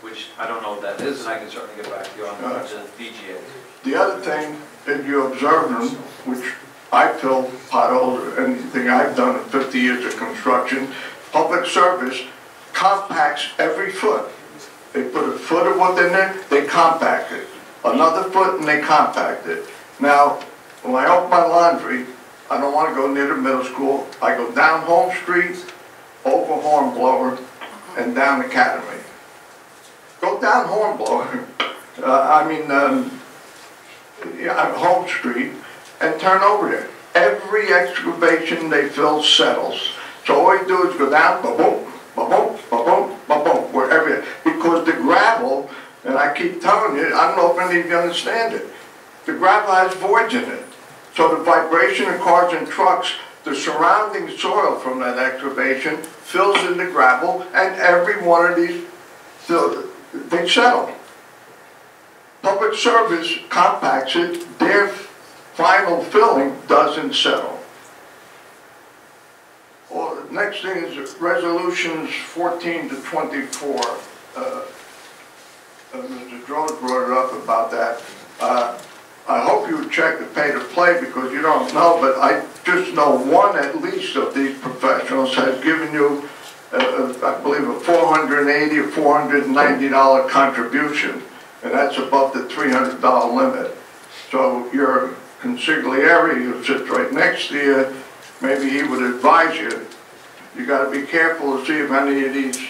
which I don't know what that is, and I can certainly get back to you on the DGA. The other thing that you observe them, which I fill potholes anything I've done in 50 years of construction, public service compacts every foot. They put a foot of wood in there, they compact it. Another foot and they compact it. Now, when I open my laundry, I don't want to go near the middle school. I go down Home Street, over Hornblower, and down Academy. Go down Hornblower, uh, I mean, um, yeah, Home Street and turn over there. Every excavation they fill settles. So all you do is go down, ba-boom, ba-boom, ba-boom, ba-boom, wherever, because the gravel, and I keep telling you, I don't know if any of you understand it, the gravel has voids in it. So the vibration of cars and trucks, the surrounding soil from that excavation fills in the gravel, and every one of these, they settle. Public service compacts it, their final filling doesn't settle. Well, next thing is resolutions 14 to 24. Uh, uh, Mr. Droz brought it up about that. Uh, I hope you check the pay to play because you don't know, but I just know one at least of these professionals has given you, uh, uh, I believe, a 480 or 490 dollar contribution, and that's above the 300 dollar limit. So your consigliere who sits right next to you, maybe he would advise you, you gotta be careful to see if any of these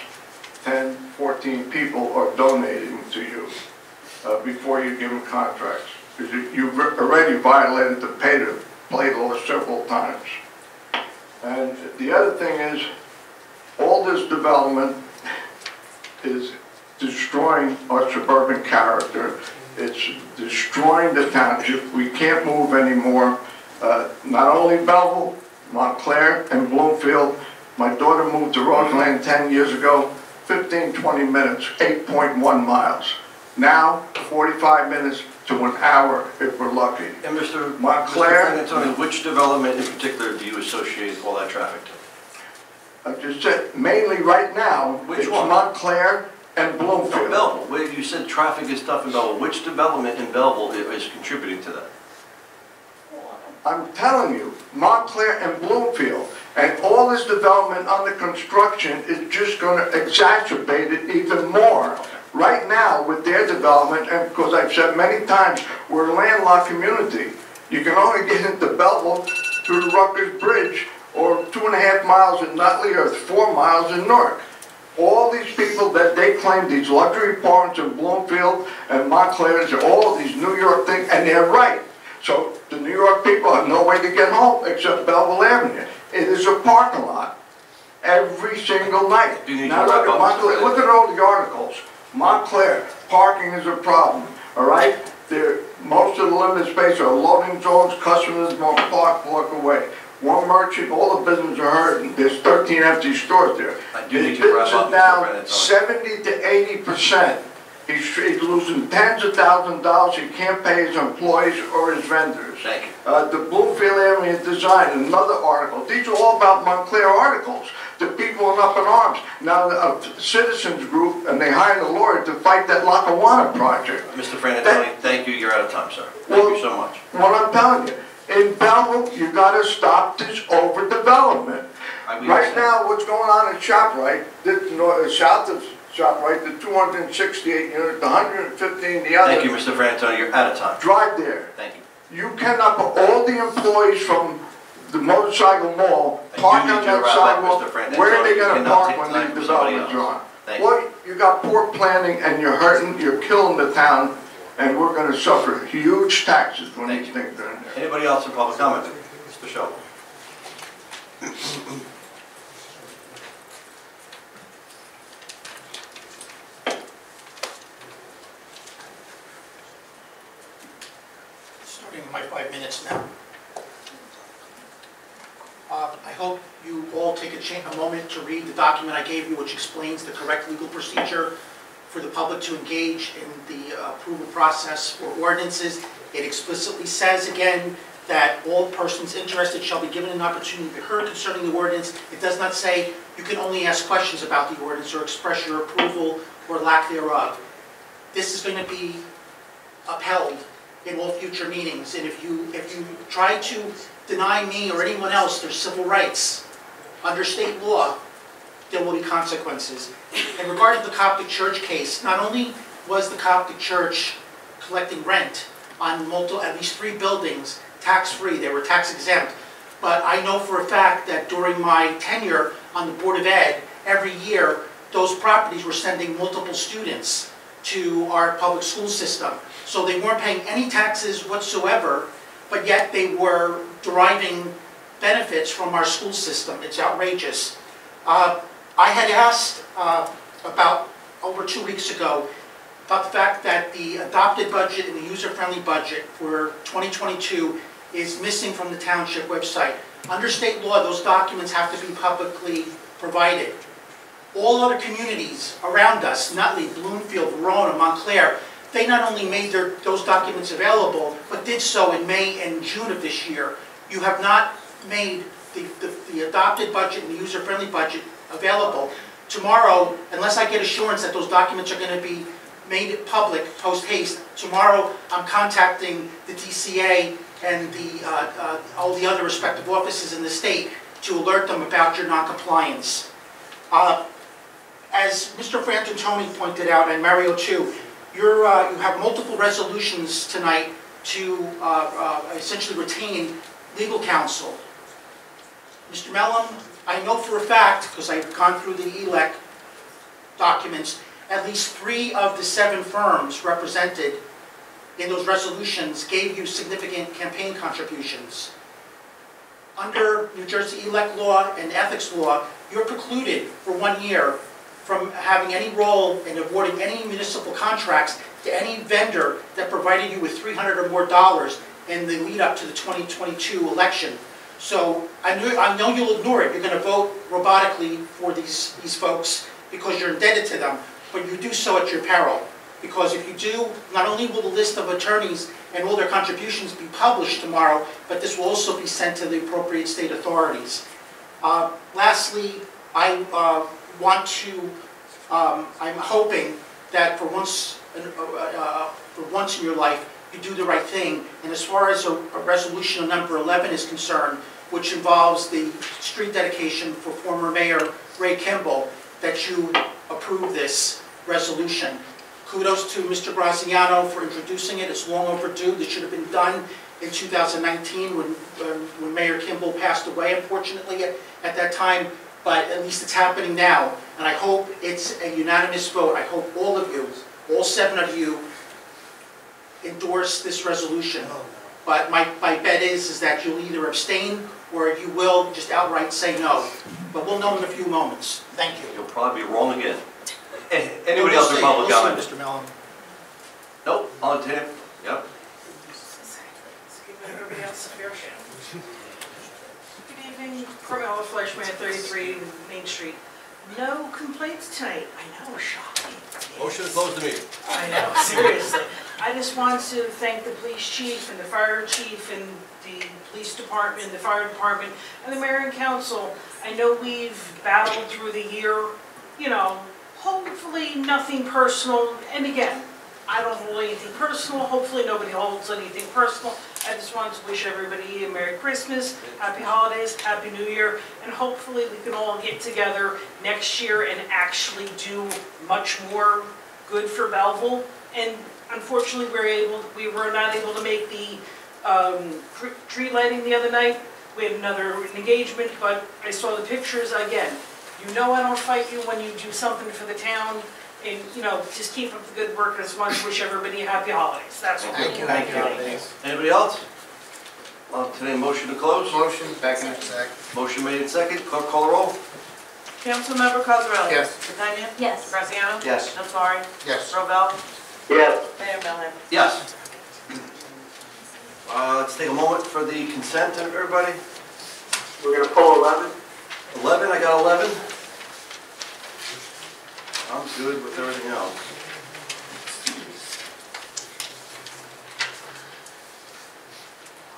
10, 14 people are donating to you uh, before you give them contracts. You've already violated the play law several times. And the other thing is, all this development is destroying our suburban character. It's destroying the township. We can't move anymore. Uh, Not only Belleville, Montclair, and Bloomfield. My daughter moved to Roseland 10 years ago. 15, 20 minutes, 8.1 miles. Now, 45 minutes to an hour if we're lucky. And Mr. Montclair? Mr. Frantantoni, which development in particular do you associate all that traffic to? I just said, mainly right now, Which it's one? Montclair and No, Bloomfield. Belleville, where you said traffic is tough in Belleville, which development in Belleville is contributing to that? I'm telling you, Montclair and Bloomfield, and all this development under construction is just gonna exacerbate it even more. Right now, with their development, and because I've said many times, we're a landlocked community. You can only get into Belleville through the Rutgers Bridge, or two and a half miles in Nutley, or four miles in Newark. All these people that they claim, these luxury apartments in Bloomfield and Montclair, and all these New York things, and they're right. So the New York people have no way to get home except Belleville Avenue. It is a parking lot every single night. Do you need Now to look at. Montclair, look at all the articles. Montclair, parking is a problem, all right? There, most of the limited space are loading zones, customers won't park, walk away. One merchant, all the businesses are hurting, there's thirteen empty stores there. I do need to wrap up, down seventy to eighty percent. He's, he's losing tens of thousands of dollars, he can't pay his employees or his vendors. Thank you. Uh, the Bloomfield area design, another article, these are all about Montclair articles. The people are up in arms. Now, a citizens group, and they hired a lawyer to fight that Lackawanna project. Mr. Frantantoni, thank you, you're out of time, sir. Thank you so much. What I'm telling you, in Belleville, you gotta stop this overdevelopment. Right now, what's going on in ShopRite, this, north, uh, south of ShopRite, the two hundred and sixty-eight unit, the hundred and fifteen, the other. Thank you, Mr. Frantantoni, you're out of time. Drive there. Thank you. You cannot put all the employees from the motorcycle mall I do park need on to that wrap up, sidewalk. Mr. Frantantoni. Where are they You gonna cannot park take when time these for somebody developments are else. on? Thank you. Well, you got poor planning and you're hurting, you're killing the town, and we're gonna suffer huge taxes when Thank these you. things are in there. Anybody else in public comment? Mr. Schultz? starting my five minutes now. Uh, I hope you all take a a moment to read the document I gave you, which explains the correct legal procedure for the public to engage in the uh, approval process for ordinances. It explicitly says again that all persons interested shall be given an opportunity to be heard concerning the ordinance. It does not say you can only ask questions about the ordinance or express your approval or lack thereof. This is going to be upheld in all future meetings, and if you, if you try to deny me or anyone else their civil rights under state law, there will be consequences. In regard to the Coptic Church case, not only was the Coptic Church collecting rent on multiple, at least three buildings, tax-free, they were tax exempt, but I know for a fact that during my tenure on the Board of Ed, every year, those properties were sending multiple students to our public school system. So they weren't paying any taxes whatsoever, but yet they were deriving benefits from our school system. It's outrageous. Uh, I had asked uh, about, over two weeks ago, about the fact that the adopted budget and the user-friendly budget for 2022 is missing from the township website. Under state law, those documents have to be publicly provided. All other communities around us, Nutley, Bloomfield, Verona, Montclair, they not only made their, those documents available, but did so in May and June of this year. You have not made the, the, the adopted budget and the user-friendly budget available. Tomorrow, unless I get assurance that those documents are gonna be made public post haste, tomorrow I'm contacting the DCA and the, uh, uh, all the other respective offices in the state to alert them about your noncompliance. Uh, as Mr. Frantantoni pointed out, and Mario too, you're, uh, you have multiple resolutions tonight to uh, uh, essentially retain legal counsel. Mr. Mellon, I know for a fact, because I've gone through the ELEC documents, at least three of the seven firms represented in those resolutions gave you significant campaign contributions. Under New Jersey ELEC law and ethics law, you're precluded for one year from having any role in awarding any municipal contracts to any vendor that provided you with 300 or more dollars in the lead up to the 2022 election. So I know, I know you'll ignore it, you're gonna vote robotically for these, these folks, because you're indebted to them, but you do so at your peril. Because if you do, not only will the list of attorneys and all their contributions be published tomorrow, but this will also be sent to the appropriate state authorities. Uh, Lastly, I uh, want to, um, I'm hoping that for once, uh, uh, for once in your life, you do the right thing. And as far as a a resolution number 11 is concerned, which involves the street dedication for former Mayor Ray Kimble, that you approve this resolution. Kudos to Mr. Graziano for introducing it, it's long overdue, this should have been done in 2019 when, when- when Mayor Kimble passed away unfortunately at, at that time, but at least it's happening now. And I hope it's a unanimous vote, I hope all of you, all seven of you endorse this resolution. Oh, but my, my bet is, is that you'll either abstain or you will just outright say no. But we'll know in a few moments. Thank you. You'll probably be wrong again. Anybody else in We'll see, public we'll comment? Mr. Mellon. Nope, I'll entertain it. Yep. Give everybody else a fair share. Carmela Fleshman, 33 Main Street. No complaints tonight. I know, shocking. Motion to close the meeting. I know, seriously. I just want to thank the police chief and the fire chief and the police department, the fire department, and the mayor and council. I know we've battled through the year, you know, hopefully nothing personal. And again, I don't hold anything personal, hopefully nobody holds anything personal. I just wanted to wish everybody a Merry Christmas, Happy Holidays, Happy New Year, and hopefully we can all get together next year and actually do much more good for Belleville. And unfortunately, we're able, we were not able to make the um, tree lighting the other night. We had another engagement, but I saw the pictures again. You know I don't fight you when you do something for the town, and, you know, just keep up the good work. I just want to wish everybody a happy holidays. That's all. Thank you. Thank you. Anybody else? I'll entertain a motion to close. Motion, second. Motion made in second. Clerk call the roll. Councilmember Cozzarelli? Yes. DePena? Yes. Graziano? Yes. Notari? Yes. Rovell? Yes. Mayor Melham? Yes. Uh, Let's take a moment for the consent, everybody. We're gonna pull 11. 11, I got 11. I'm good with everything else.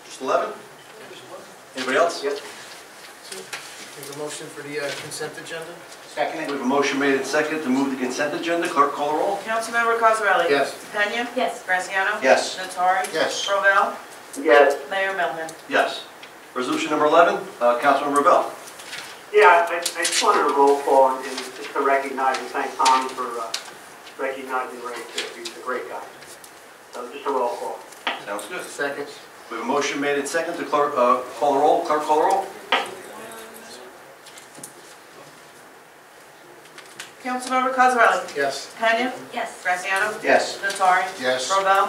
Just 11? Anybody else? Yes. Make a motion for the uh, consent agenda? We have a motion made in second to move the consent agenda. Clerk call the roll. Councilmember Cozzarelli? Yes. DePena? Yes. Graziano? Yes. Notari? Yes. Rovell? Yes. Mayor Melham? Yes. Resolution number 11, uh, Councilman Rovell. Yeah, I, I just wanted to roll call and just to recognize and thank Tommy for uh, recognizing Ray too. He's a great guy. So just a roll call. Sounds good. Second. We have a motion made in second to clerk, uh, call the roll. Clerk call the roll. Councilmember Cozzarelli? Yes. DePena? Yes. Graziano? Yes. Notari? Yes. Rovell?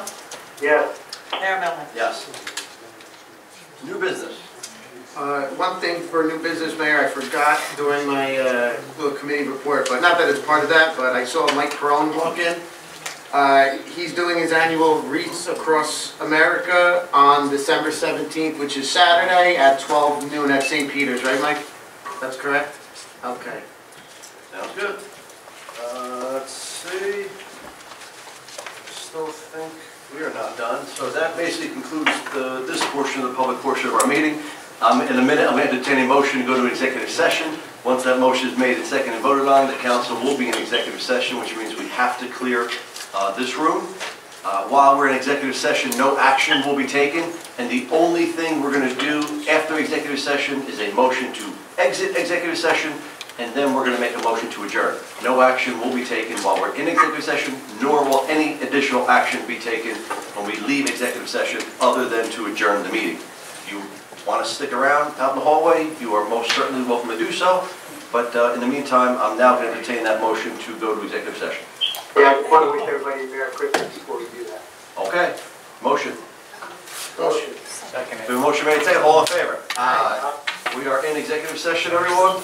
Yes. Mayor Melham? Yes. New business. Uh, One thing for new business, Mayor, I forgot during my uh, little committee report, but not that it's part of that, but I saw Mike Perone walk in. Uh, He's doing his annual Wreaths Across America on December 17th, which is Saturday at 12 noon at St. Peter's, right, Mike? That's correct? Okay. Sounds good. Uh, let's see. Still think we are not done. So that basically concludes the, this portion of the public portion of our meeting. Um, in a minute, I'm entertaining a motion to go to executive session. Once that motion is made and seconded and voted on, the council will be in executive session, which means we have to clear, uh, this room. Uh, while we're in executive session, no action will be taken, and the only thing we're gonna do after executive session is a motion to exit executive session, and then we're gonna make a motion to adjourn. No action will be taken while we're in executive session, nor will any additional action be taken when we leave executive session, other than to adjourn the meeting. If you want to stick around out in the hallway, you are most certainly welcome to do so, but uh, in the meantime, I'm now going to entertain that motion to go to executive session. Yeah, I just want to wish everybody a Merry Christmas before we do that. Okay, motion. Motion. We have a motion made, second, all in favor? Aye. We are in executive session, everyone.